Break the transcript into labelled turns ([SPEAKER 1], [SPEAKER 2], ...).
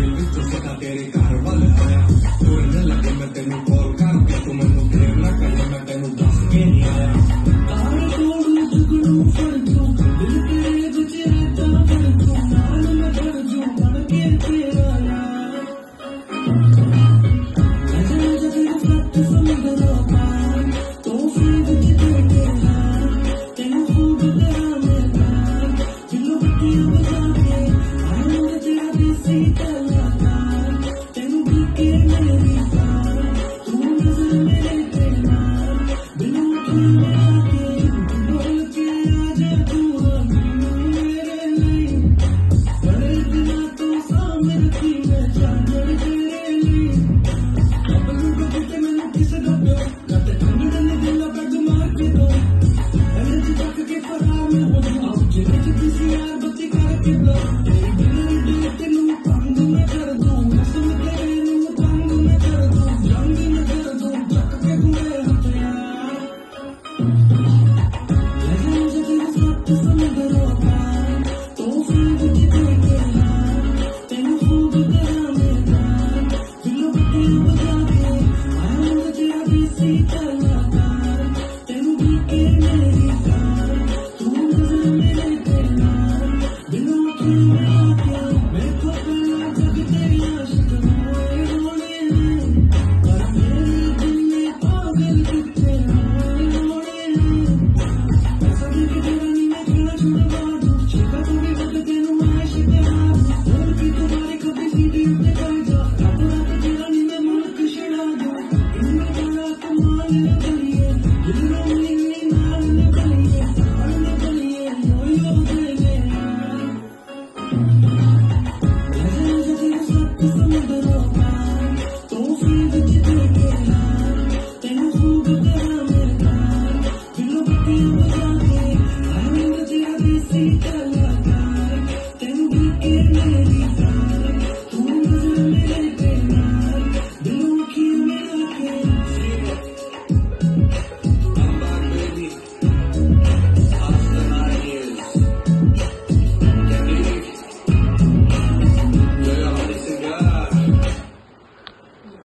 [SPEAKER 1] ਦਿਲ ਵਿੱਚੋਂ ਸਦਾ ਤੇਰੇ ਘਰ ਵੱਲ ਆਇਆ ਤੁਰਨ ਲੱਗੇ ਮੈਂ ਤੈਨੂੰ ਕਾਲ ਕਰਕੇ ਤੂੰ ਮੈਨੂੰ ਫੇਰ ਨਾ ਕਰੇ ਮੈਂ ਤੈਨੂੰ ਦੱਸ ਕੇ ਨਹੀਂ ਆਇਆ
[SPEAKER 2] ਤਾਰੇ ਤੋੜੂ ਟੁਕੜੂ ਫੜ ਜੂ ਦਿਲ ਤੇਰੇ ਵਿੱਚ ਰਹਿਤਾ ਫੜ ਜੂ ਨਾਲ ਮੈਂ ਫੜ ਜੂ ਬਣ ਕੇ ਤੇਰਾ ਨਾ ਅਜੇ ਜਦ ਤੱਕ ਤੱਕ ਸਮਝਦਾ ਤੂੰ ਫੇਰ ਵਿੱਚ ਤੇਰੇ ਤੈਨੂੰ ਖੂਬ ਤੇਰਾ ਮੈਂ ਜਿੰਨੂੰ ਬੱਤੀਆਂ ਬੁਝਾ ਕੇ ਆਇਆ ਤੇਰਾ ਵੀ ਸੀਤਾ me.